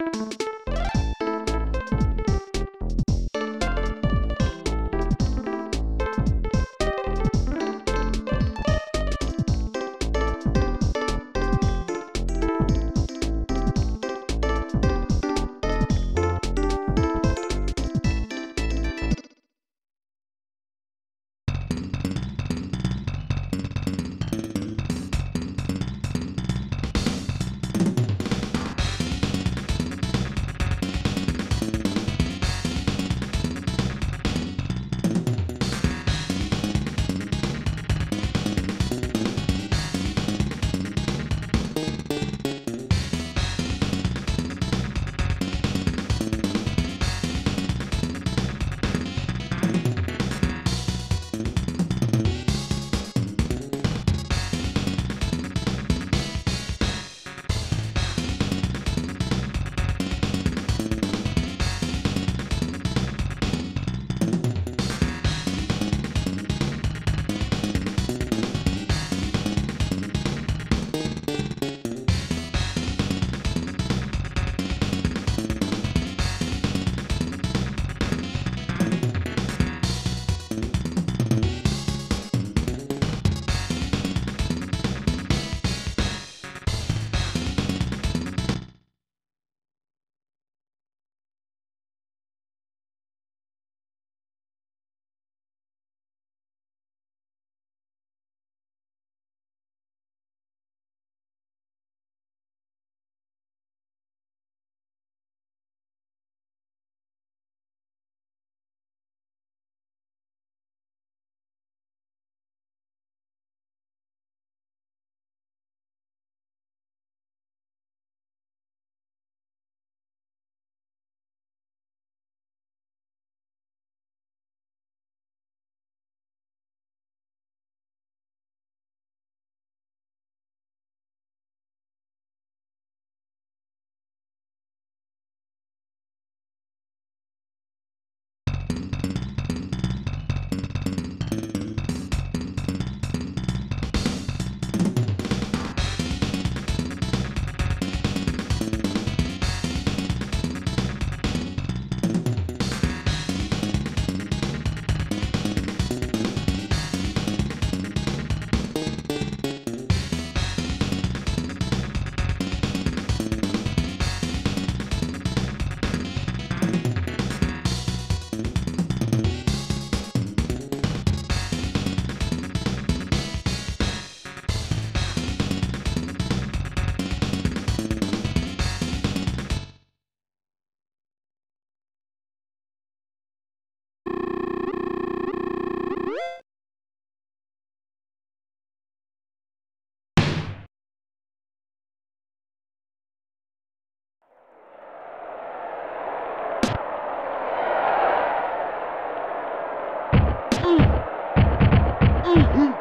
you Touchdown!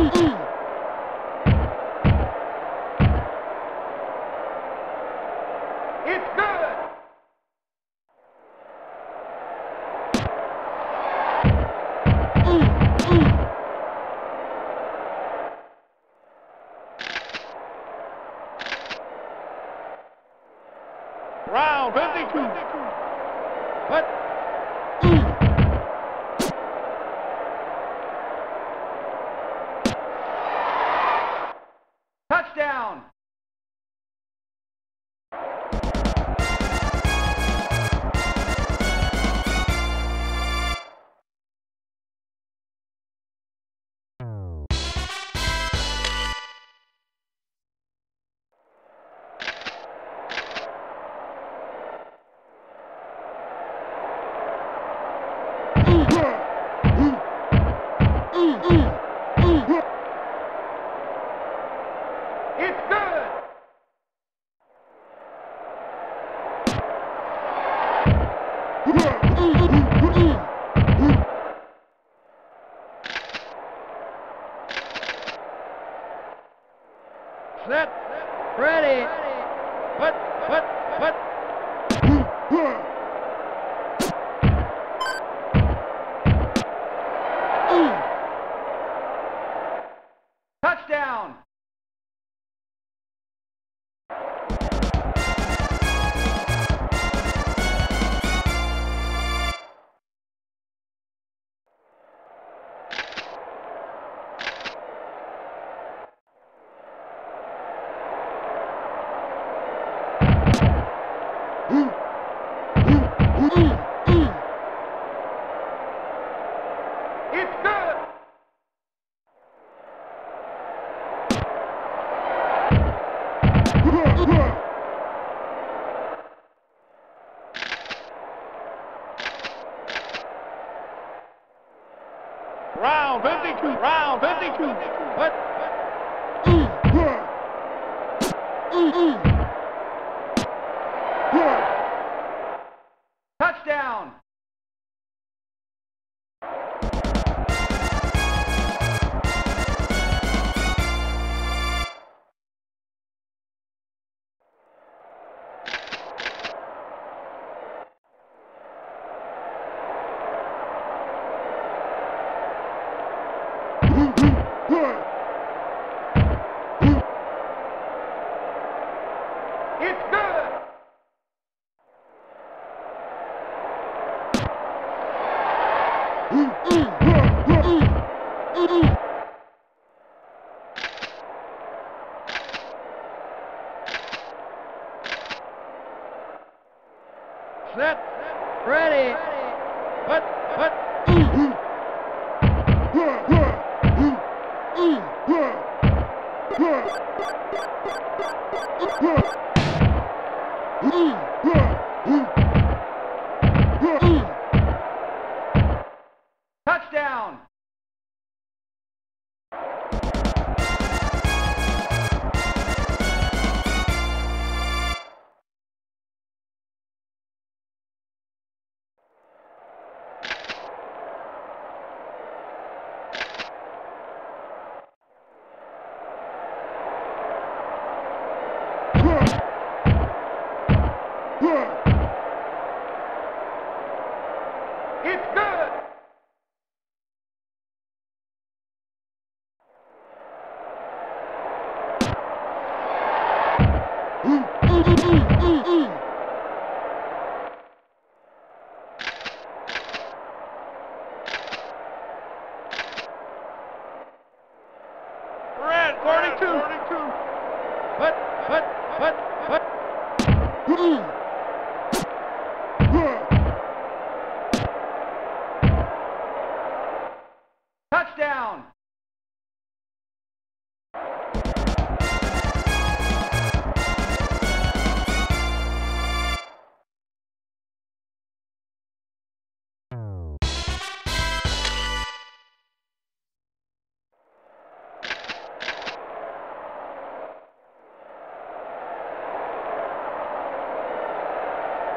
It's ¡Ah! Round 52. What? Touchdown! Mm-hmm.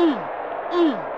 um, um.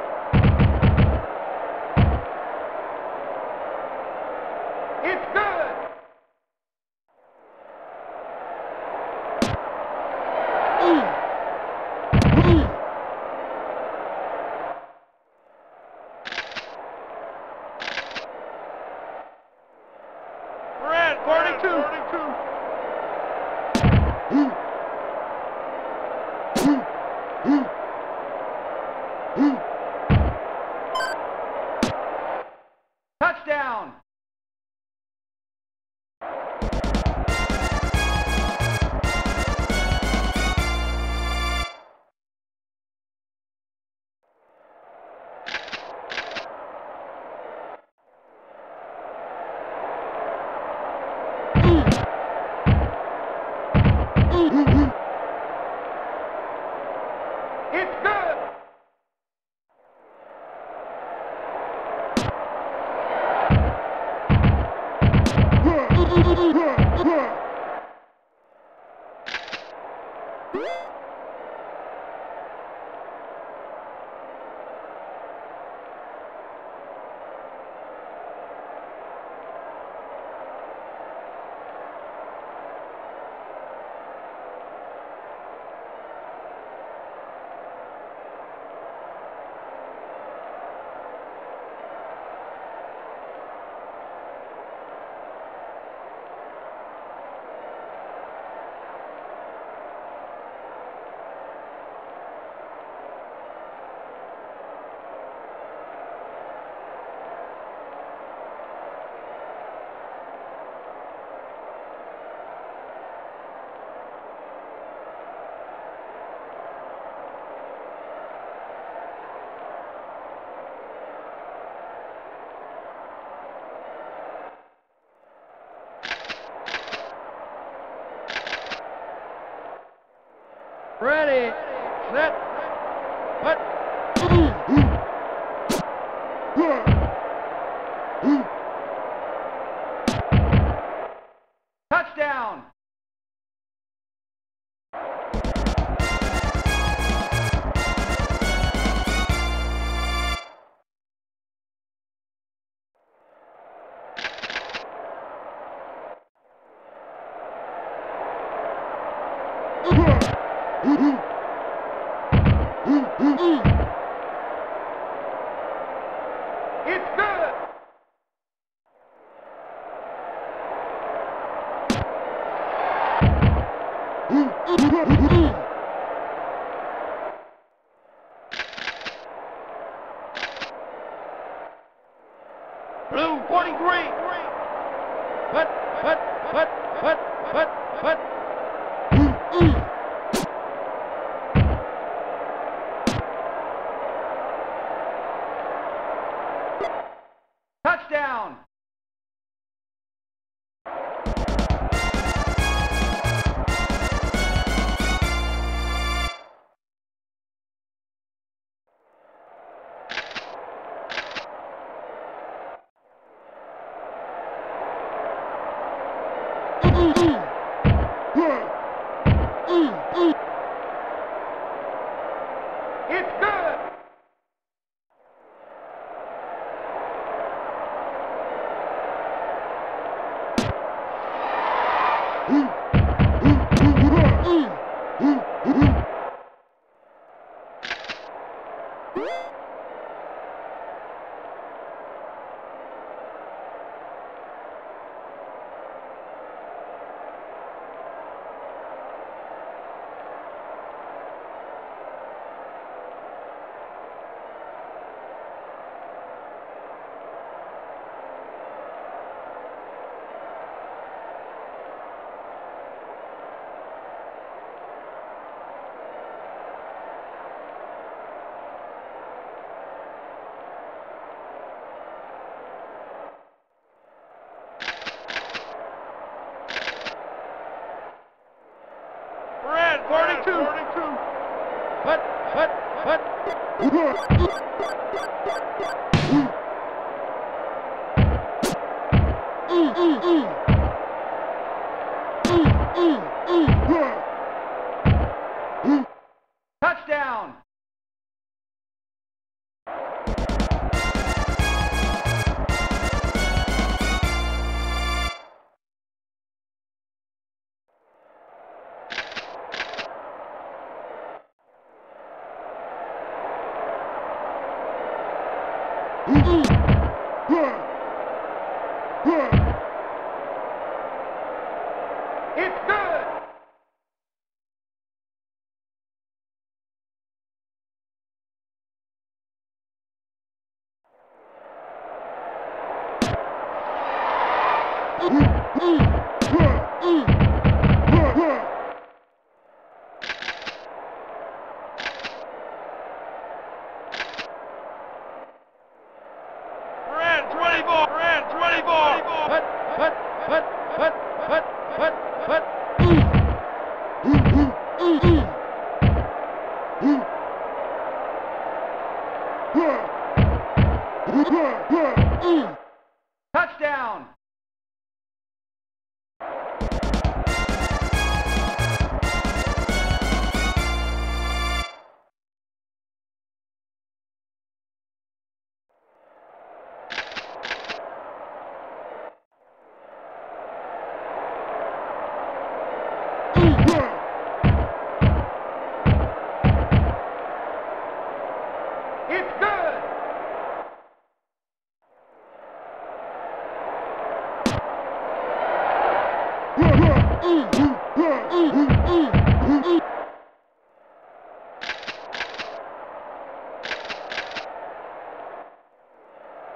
Ready, set, but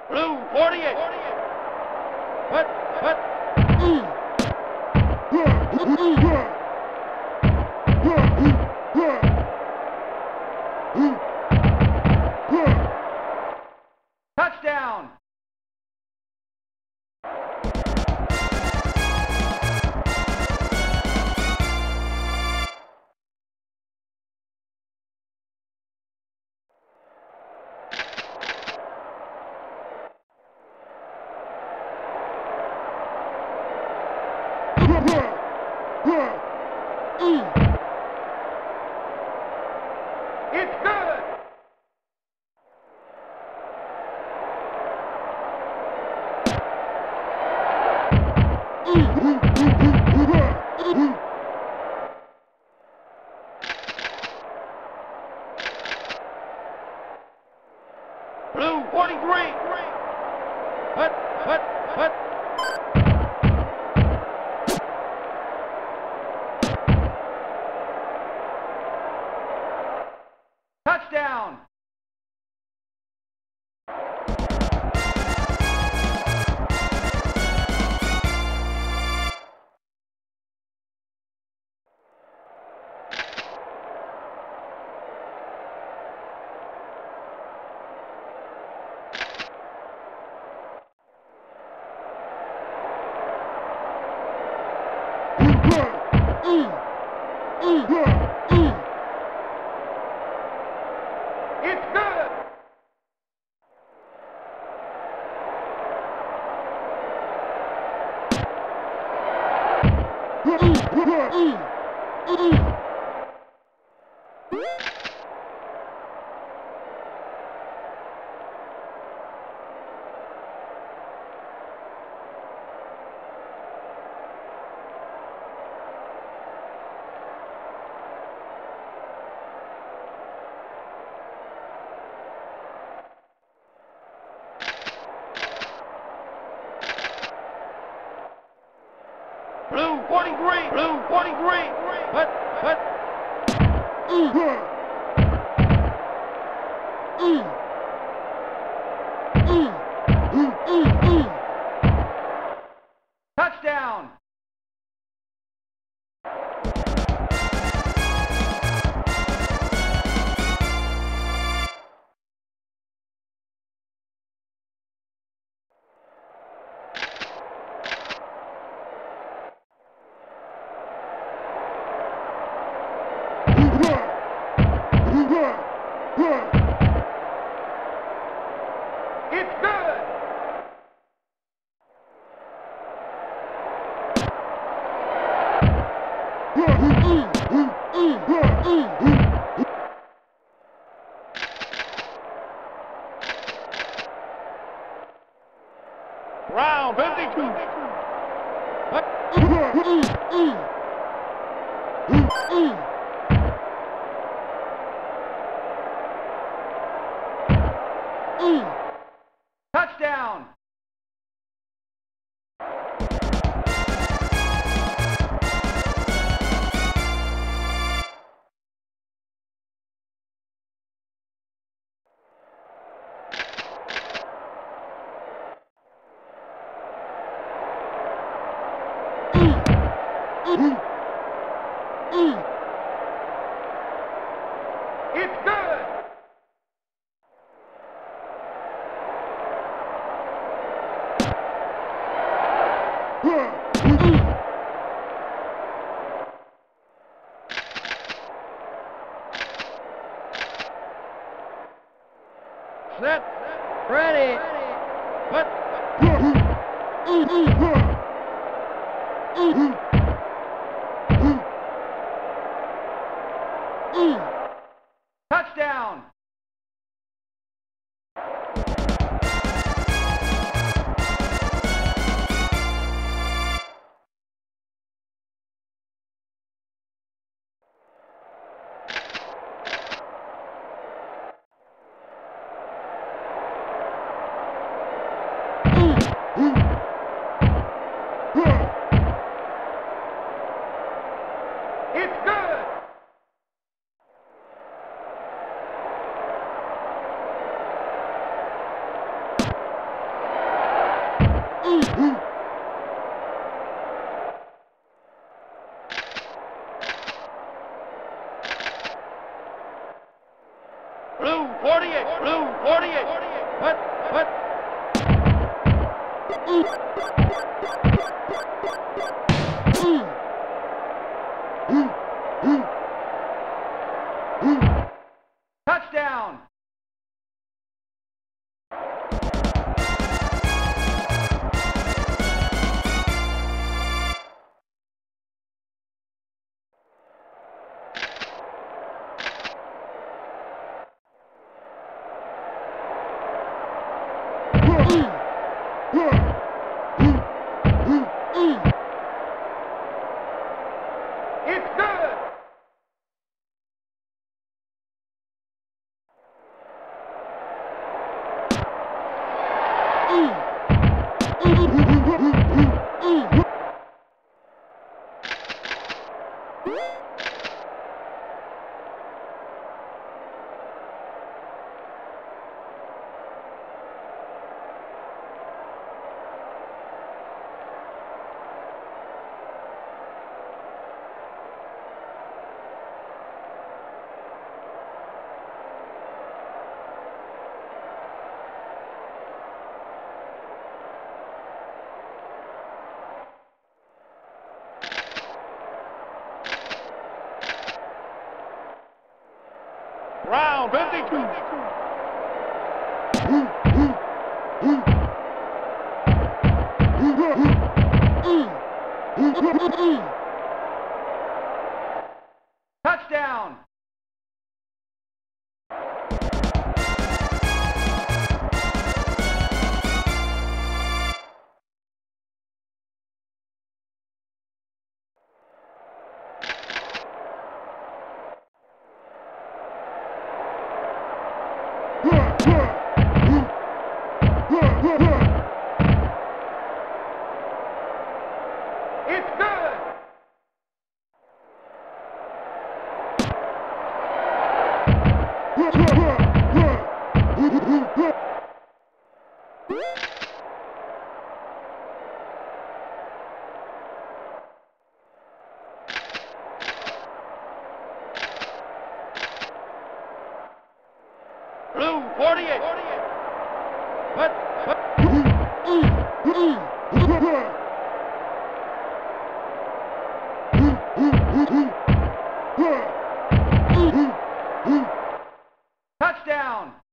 Blue 48. Put, put. Touchdown! Blue 43, blue 43, but, but. Mm. Mm. Touchdown! Ready. Round 52. Touchdown! 48. 48. What? What? Touchdown!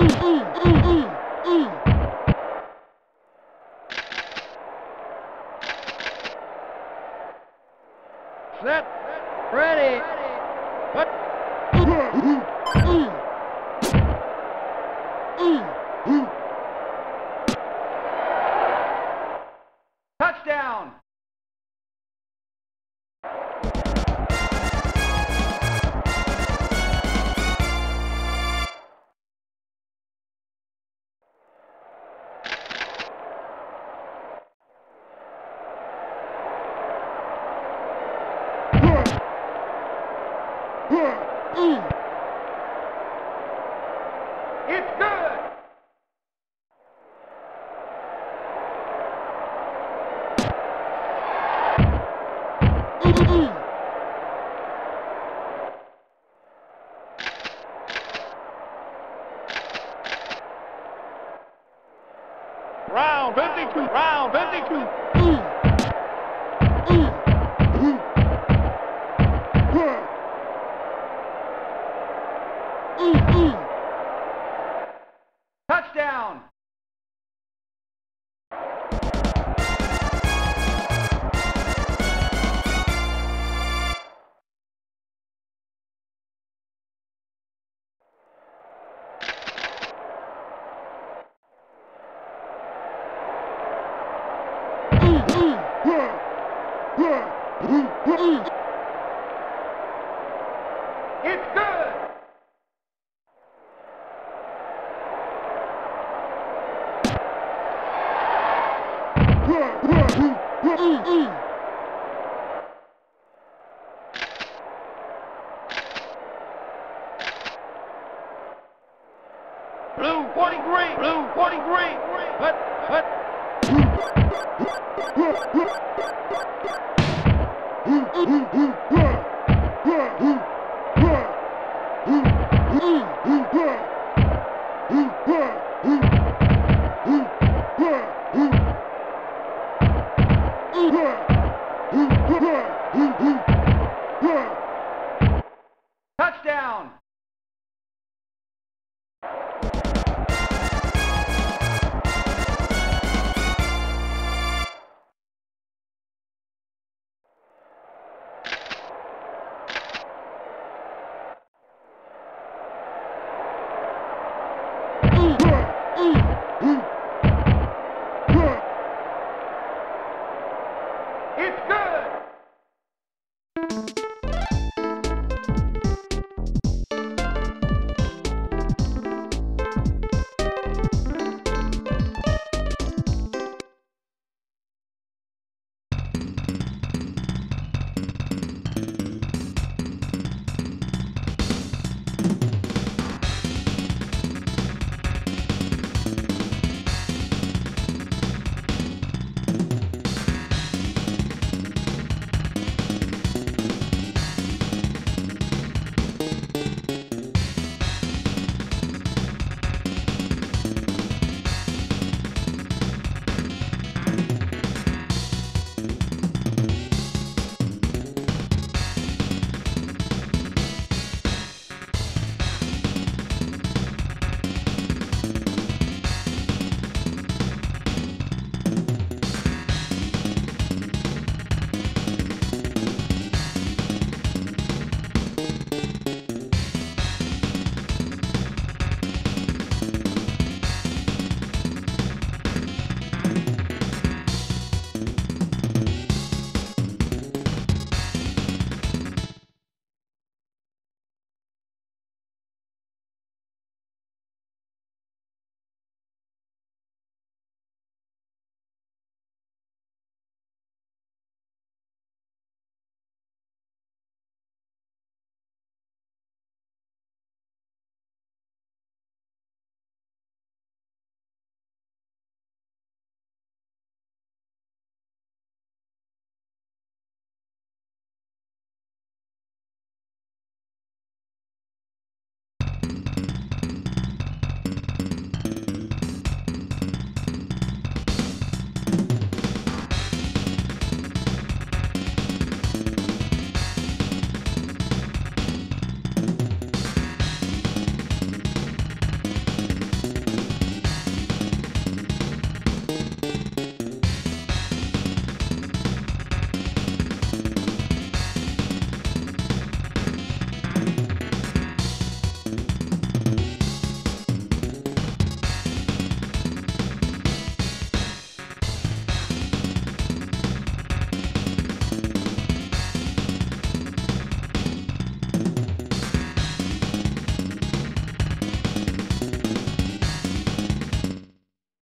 Set, Round 52. Round 52. Mm-hmm.